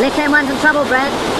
Left hand one's some trouble, Brad.